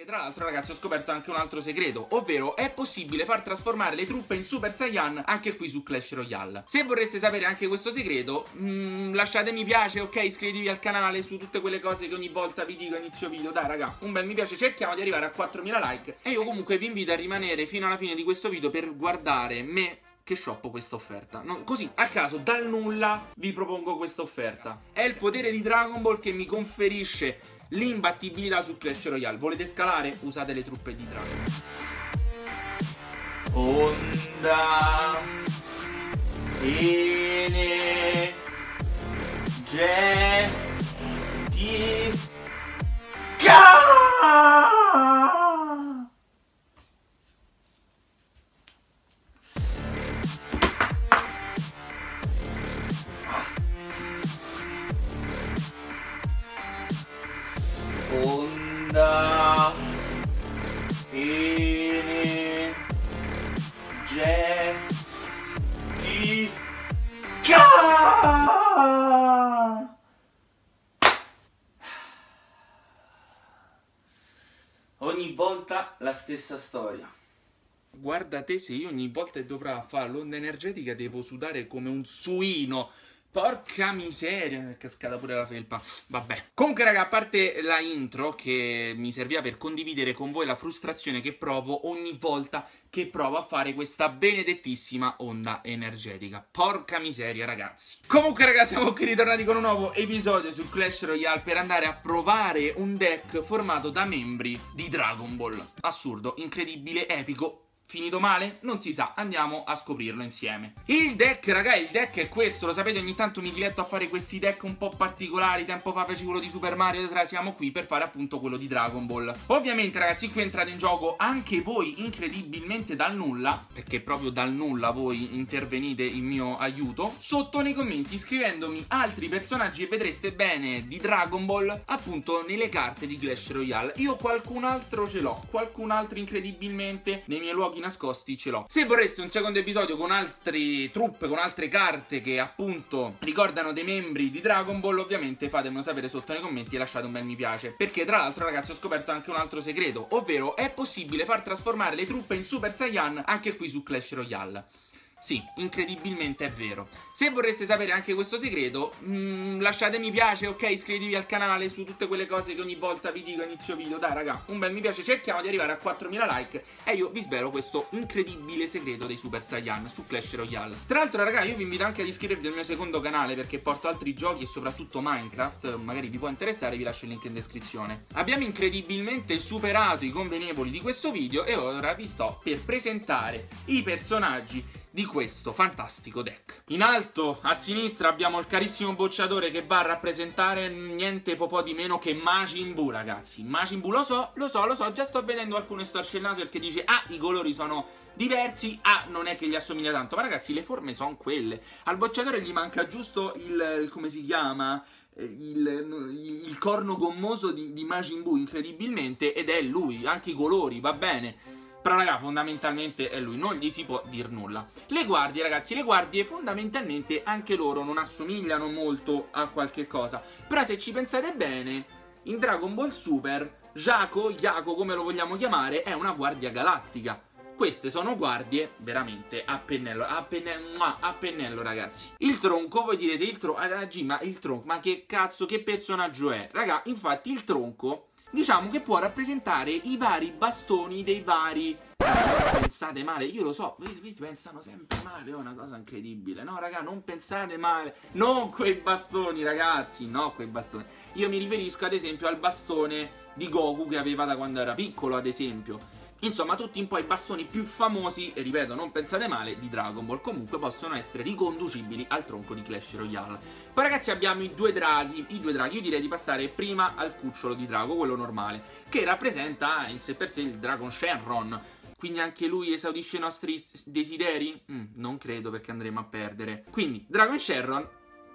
Perché tra l'altro ragazzi ho scoperto anche un altro segreto, ovvero è possibile far trasformare le truppe in Super Saiyan anche qui su Clash Royale. Se vorreste sapere anche questo segreto, mh, lasciate mi piace, ok? Iscrivetevi al canale su tutte quelle cose che ogni volta vi dico inizio video. Dai raga, un bel mi piace, cerchiamo di arrivare a 4000 like. E io comunque vi invito a rimanere fino alla fine di questo video per guardare me che shoppo questa offerta. No, così, a caso, dal nulla, vi propongo questa offerta. È il potere di Dragon Ball che mi conferisce l'imbattibilità su Clash Royale. Volete scalare? Usate le truppe di Dragon. Onda Ene Ogni volta la stessa storia. Guarda te se io ogni volta che dovrò fare l'onda energetica devo sudare come un suino. Porca miseria, è cascata pure la felpa. Vabbè. Comunque, raga, a parte la intro che mi serviva per condividere con voi la frustrazione che provo ogni volta che provo a fare questa benedettissima onda energetica. Porca miseria, ragazzi. Comunque, ragazzi, siamo qui ritornati con un nuovo episodio su Clash Royale per andare a provare un deck formato da membri di Dragon Ball. Assurdo, incredibile, epico, Finito male? Non si sa, andiamo a scoprirlo insieme. Il deck, raga, il deck è questo, lo sapete, ogni tanto mi diletto a fare questi deck un po' particolari, tempo fa feci quello di Super Mario, tra siamo qui per fare appunto quello di Dragon Ball. Ovviamente, ragazzi, qui entrate in gioco anche voi incredibilmente dal nulla, perché proprio dal nulla voi intervenite in mio aiuto, sotto nei commenti scrivendomi altri personaggi e vedreste bene di Dragon Ball appunto nelle carte di Clash Royale. Io qualcun altro ce l'ho, qualcun altro incredibilmente nei miei luoghi nascosti ce l'ho. Se vorreste un secondo episodio con altre truppe, con altre carte che appunto ricordano dei membri di Dragon Ball, ovviamente fatemelo sapere sotto nei commenti e lasciate un bel mi piace. Perché tra l'altro ragazzi ho scoperto anche un altro segreto, ovvero è possibile far trasformare le truppe in Super Saiyan anche qui su Clash Royale. Sì, incredibilmente è vero. Se vorreste sapere anche questo segreto, mh, lasciate mi piace, ok? Iscrivetevi al canale su tutte quelle cose che ogni volta vi dico inizio video. Dai, raga, un bel mi piace. Cerchiamo di arrivare a 4000 like e io vi svelo questo incredibile segreto dei Super Saiyan su Clash Royale. Tra l'altro, raga, io vi invito anche ad iscrivervi al mio secondo canale perché porto altri giochi e soprattutto Minecraft. Magari vi può interessare, vi lascio il link in descrizione. Abbiamo incredibilmente superato i convenevoli di questo video e ora vi sto per presentare i personaggi di questo fantastico deck. In alto a sinistra abbiamo il carissimo bocciatore che va a rappresentare niente po' di meno che Majin Buu, ragazzi. Majin Buu, lo so, lo so, lo so, già sto vedendo qualcuno storce il naso perché dice "Ah, i colori sono diversi, ah, non è che gli assomiglia tanto". Ma ragazzi, le forme sono quelle. Al bocciatore gli manca giusto il, il come si chiama? Il, il, corno gommoso di, di Majin Buu incredibilmente ed è lui, anche i colori, va bene. Però raga, fondamentalmente è lui, non gli si può dir nulla. Le guardie, ragazzi, le guardie fondamentalmente anche loro non assomigliano molto a qualche cosa. Però se ci pensate bene, in Dragon Ball Super, Jaco, Yako, come lo vogliamo chiamare, è una guardia galattica. Queste sono guardie veramente a pennello, a pennello, a pennello ragazzi. Il tronco, voi direte, il tronco, ah, G, ma il tronco, ma che cazzo, che personaggio è? Raga, infatti il tronco diciamo che può rappresentare i vari bastoni dei vari pensate male, io lo so, questi pensano sempre male, è una cosa incredibile. No, raga, non pensate male. Non quei bastoni, ragazzi, no quei bastoni. Io mi riferisco ad esempio al bastone di Goku che aveva da quando era piccolo, ad esempio. Insomma, tutti un po' i bastoni più famosi, e ripeto, non pensate male, di Dragon Ball, comunque possono essere riconducibili al tronco di Clash Royale. Poi ragazzi abbiamo i due draghi, i due draghi, io direi di passare prima al cucciolo di drago, quello normale, che rappresenta in sé per sé il Dragon Shenron. Quindi anche lui esaudisce i nostri desideri? Mm, non credo perché andremo a perdere. Quindi, Dragon Shenron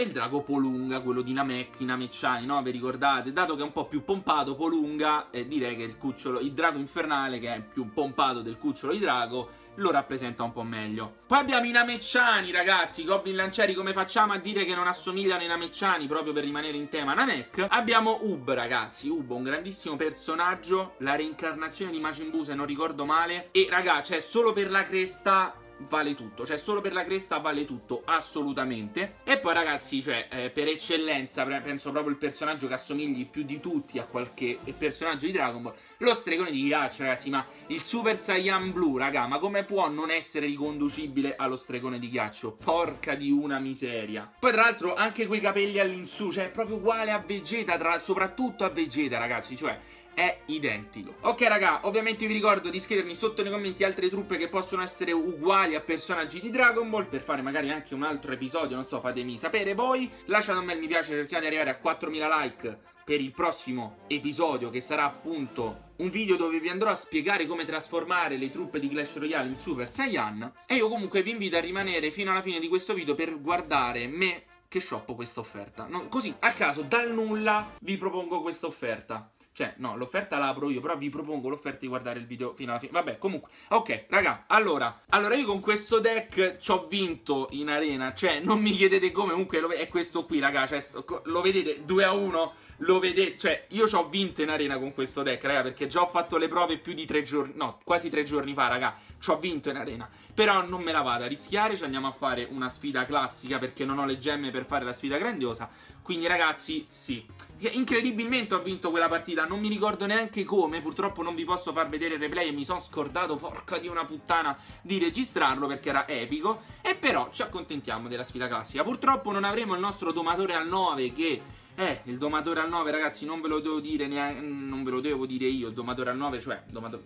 e il drago Polunga, quello di Namek, Namecciani, no? Vi ricordate? Dato che è un po' più pompato Polunga, eh, direi che il cucciolo, il drago infernale, che è più pompato del cucciolo di drago, lo rappresenta un po' meglio. Poi abbiamo i Namecciani, ragazzi, i Goblin Lancieri, come facciamo a dire che non assomigliano ai Namecciani, proprio per rimanere in tema Namek? Abbiamo Ub, ragazzi, Ub, un grandissimo personaggio, la reincarnazione di Majin Buu, se non ricordo male, e raga, cioè, solo per la cresta vale tutto, cioè solo per la cresta vale tutto, assolutamente. E poi ragazzi, cioè, eh, per eccellenza, penso proprio il personaggio che assomigli più di tutti a qualche personaggio di Dragon Ball, lo stregone di ghiaccio, ragazzi, ma il Super Saiyan Blue, raga, ma come può non essere riconducibile allo stregone di ghiaccio? Porca di una miseria. Poi tra l'altro anche quei capelli all'insù, cioè è proprio uguale a Vegeta, tra, soprattutto a Vegeta, ragazzi, cioè è identico. Ok raga, ovviamente vi ricordo di scrivermi sotto nei commenti altre truppe che possono essere uguali a personaggi di Dragon Ball per fare magari anche un altro episodio, non so, fatemi sapere voi. Lasciate un bel mi piace, cerchiamo di arrivare a 4000 like per il prossimo episodio che sarà appunto un video dove vi andrò a spiegare come trasformare le truppe di Clash Royale in Super Saiyan e io comunque vi invito a rimanere fino alla fine di questo video per guardare me che shoppo questa offerta. così, a caso, dal nulla, vi propongo questa offerta. Cioè, no, l'offerta la apro io, però vi propongo l'offerta di guardare il video fino alla fine. Vabbè, comunque. Ok, raga, allora. Allora, io con questo deck ci ho vinto in arena. Cioè, non mi chiedete come, comunque è questo qui, raga. Cioè, lo vedete, 2 a 1. Lo vedete, cioè, io ci ho vinto in arena con questo deck, raga, perché già ho fatto le prove più di tre giorni, no, quasi tre giorni fa, raga. Ci ho vinto in arena. Però non me la vado a rischiare, ci andiamo a fare una sfida classica perché non ho le gemme per fare la sfida grandiosa. Quindi, ragazzi, sì. Incredibilmente ho vinto quella partita, non mi ricordo neanche come, purtroppo non vi posso far vedere il replay e mi sono scordato, porca di una puttana, di registrarlo perché era epico. E però ci accontentiamo della sfida classica. Purtroppo non avremo il nostro domatore al 9 che... Eh, il domatore al 9, ragazzi, non ve lo devo dire neanche... Non ve lo devo dire io, il domatore al 9, cioè... Domatore,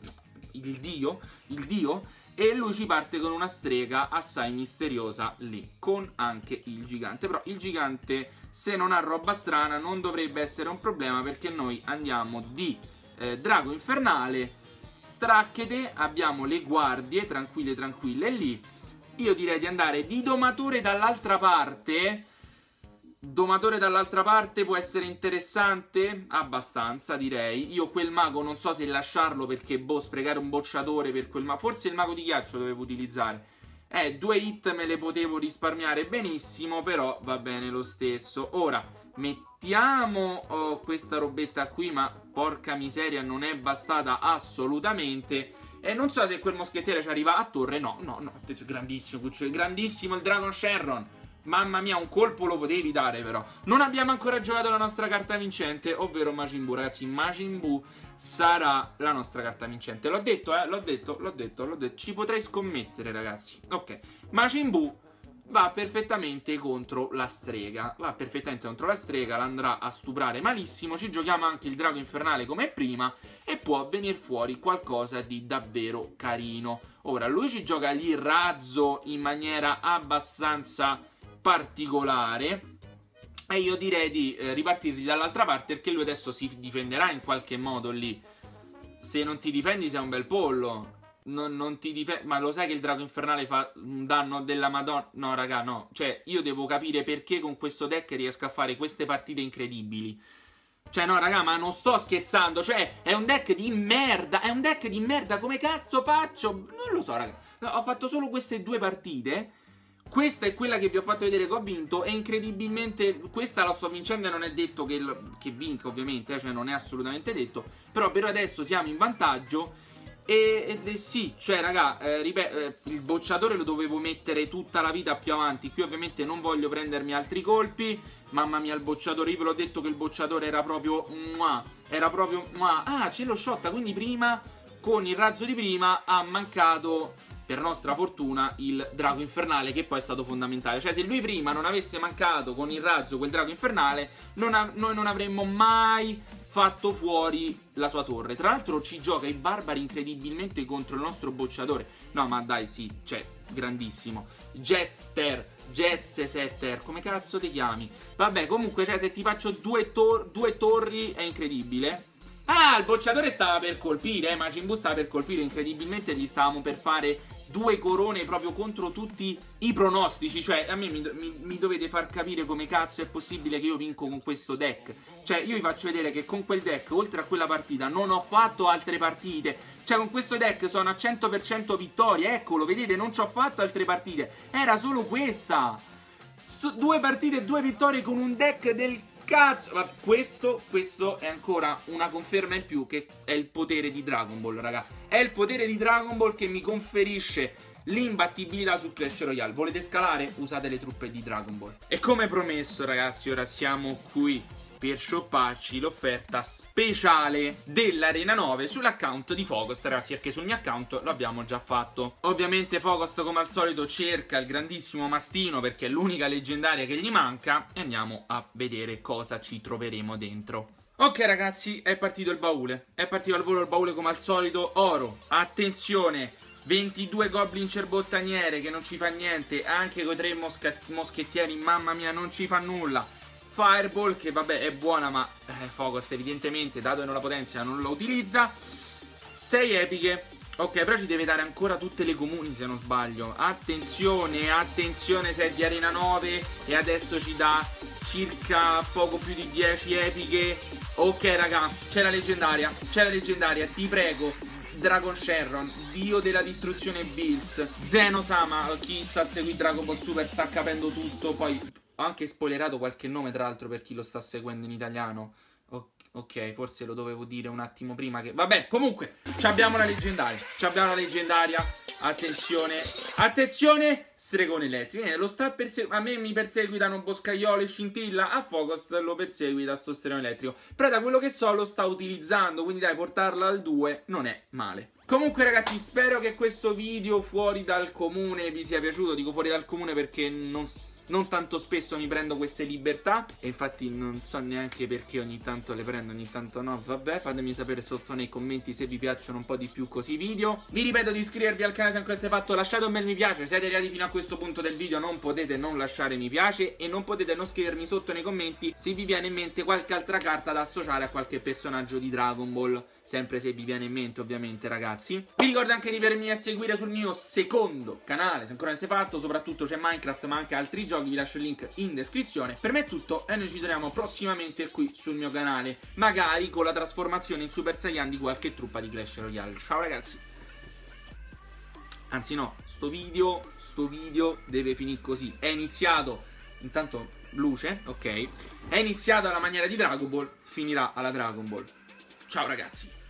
il dio, il dio e lui ci parte con una strega assai misteriosa lì, con anche il gigante. Però il gigante, se non ha roba strana, non dovrebbe essere un problema perché noi andiamo di eh, drago infernale, tracchete, abbiamo le guardie, tranquille tranquille lì. Io direi di andare di domatore dall'altra parte Domatore dall'altra parte può essere interessante? Abbastanza, direi. Io quel mago non so se lasciarlo perché, boh, sprecare un bocciatore per quel mago. Forse il mago di ghiaccio dovevo utilizzare. Eh, due hit me le potevo risparmiare benissimo, però va bene lo stesso. Ora, mettiamo oh, questa robetta qui, ma porca miseria, non è bastata assolutamente. E non so se quel moschettiere ci arriva a torre. No, no, no, grandissimo, grandissimo il Dragon Sherron. Mamma mia, un colpo lo potevi dare però. Non abbiamo ancora giocato la nostra carta vincente, ovvero Majin Buu. Ragazzi, Majin Buu sarà la nostra carta vincente. L'ho detto, eh, l'ho detto, l'ho detto, l'ho detto. Ci potrei scommettere, ragazzi. Ok, Majin Buu va perfettamente contro la strega. Va perfettamente contro la strega, l'andrà a stuprare malissimo. Ci giochiamo anche il drago infernale come prima e può venire fuori qualcosa di davvero carino. Ora, lui ci gioca lì razzo in maniera abbastanza particolare e io direi di eh, ripartirgli dall'altra parte perché lui adesso si difenderà in qualche modo lì. Se non ti difendi sei un bel pollo. Non, non ti difendi... Ma lo sai che il drago infernale fa un danno della madonna? No, raga, no. Cioè, io devo capire perché con questo deck riesco a fare queste partite incredibili. Cioè, no, raga, ma non sto scherzando. Cioè, è un deck di merda. È un deck di merda. Come cazzo faccio? Non lo so, raga. ho fatto solo queste due partite. Questa è quella che vi ho fatto vedere che ho vinto e incredibilmente questa la sto vincendo e non è detto che, che vinca ovviamente, eh, cioè non è assolutamente detto, però per adesso siamo in vantaggio e, e sì, cioè raga, eh, ripeto, eh, il bocciatore lo dovevo mettere tutta la vita più avanti, qui ovviamente non voglio prendermi altri colpi, mamma mia il bocciatore, io ve l'ho detto che il bocciatore era proprio, muah, era proprio, muah. ah ce l'ho shotta, quindi prima con il razzo di prima ha mancato per nostra fortuna, il drago infernale, che poi è stato fondamentale. Cioè, se lui prima non avesse mancato con il razzo quel drago infernale, non noi non avremmo mai fatto fuori la sua torre. Tra l'altro ci gioca i barbari incredibilmente contro il nostro bocciatore. No, ma dai, sì, cioè, grandissimo. Jetster, Jetsetter, come cazzo ti chiami? Vabbè, comunque, cioè, se ti faccio due, tor due torri è incredibile. Ah, il bocciatore stava per colpire, eh, Majin Buu stava per colpire, incredibilmente gli stavamo per fare due corone proprio contro tutti i pronostici. Cioè, a me mi, mi, mi, dovete far capire come cazzo è possibile che io vinco con questo deck. Cioè, io vi faccio vedere che con quel deck, oltre a quella partita, non ho fatto altre partite. Cioè, con questo deck sono a 100% vittorie. Eccolo, vedete, non ci ho fatto altre partite. Era solo questa. Due partite e due vittorie con un deck del cazzo Ma questo, questo è ancora una conferma in più Che è il potere di Dragon Ball, raga. È il potere di Dragon Ball che mi conferisce l'imbattibilità su Clash Royale. Volete scalare? Usate le truppe di Dragon Ball. E come promesso, ragazzi, ora siamo qui per shopparci l'offerta speciale dell'Arena 9 sull'account di Fogost, ragazzi, perché sul mio account l'abbiamo già fatto. Ovviamente Fogost, come al solito, cerca il grandissimo mastino perché è l'unica leggendaria che gli manca e andiamo a vedere cosa ci troveremo dentro. Ok ragazzi, è partito il baule, è partito al volo il baule come al solito, oro, attenzione, 22 goblin cerbottaniere che non ci fa niente, anche con i 3 moschettieri, mamma mia, non ci fa nulla. Fireball che vabbè è buona ma eh, Focus evidentemente dato che non la potenzia non la utilizza. 6 epiche. Ok però ci deve dare ancora tutte le comuni se non sbaglio. Attenzione attenzione se è di arena 9 E adesso ci dà circa poco più di 10 epiche. Ok raga c'è la leggendaria C'è la leggendaria ti prego Dragon Sherron, dio della distruzione Bills, Zeno-sama, chi sta a seguire Dragon Ball Super sta capendo tutto, poi ho anche spoilerato qualche nome, tra l'altro, per chi lo sta seguendo in italiano. ok, forse lo dovevo dire un attimo prima che... Vabbè, comunque, abbiamo la leggendaria. Abbiamo la leggendaria. Attenzione. Attenzione! Stregone elettrico. Eh, lo sta a me mi perseguitano boscaiolo e scintilla. A Focus lo perseguita sto stregone elettrico. Però da quello che so lo sta utilizzando. Quindi dai, portarlo al 2 non è male. Comunque ragazzi spero che questo video fuori dal comune vi sia piaciuto Dico fuori dal comune perché non non tanto spesso mi prendo queste libertà e infatti non so neanche perché ogni tanto le prendo, ogni tanto no, vabbè, fatemi sapere sotto nei commenti se vi piacciono un po' di più così video. Vi ripeto di iscrivervi al canale se ancora siete fatto, lasciate un bel mi piace, siete arrivati fino a questo punto del video non potete non lasciare mi piace e non potete non scrivermi sotto nei commenti se vi viene in mente qualche altra carta da associare a qualche personaggio di Dragon Ball sempre se vi viene in mente ovviamente ragazzi. Vi ricordo anche di venirmi a seguire sul mio secondo canale, se ancora non siete fatto, soprattutto c'è Minecraft ma anche altri giochi, vi lascio il link in descrizione. Per me è tutto e noi ci troviamo prossimamente qui sul mio canale, magari con la trasformazione in Super Saiyan di qualche truppa di Clash Royale. Ciao ragazzi! Anzi no, sto video, sto video deve finire così. È iniziato, intanto luce, ok? È iniziato alla maniera di Dragon Ball, finirà alla Dragon Ball. Ciao ragazzi!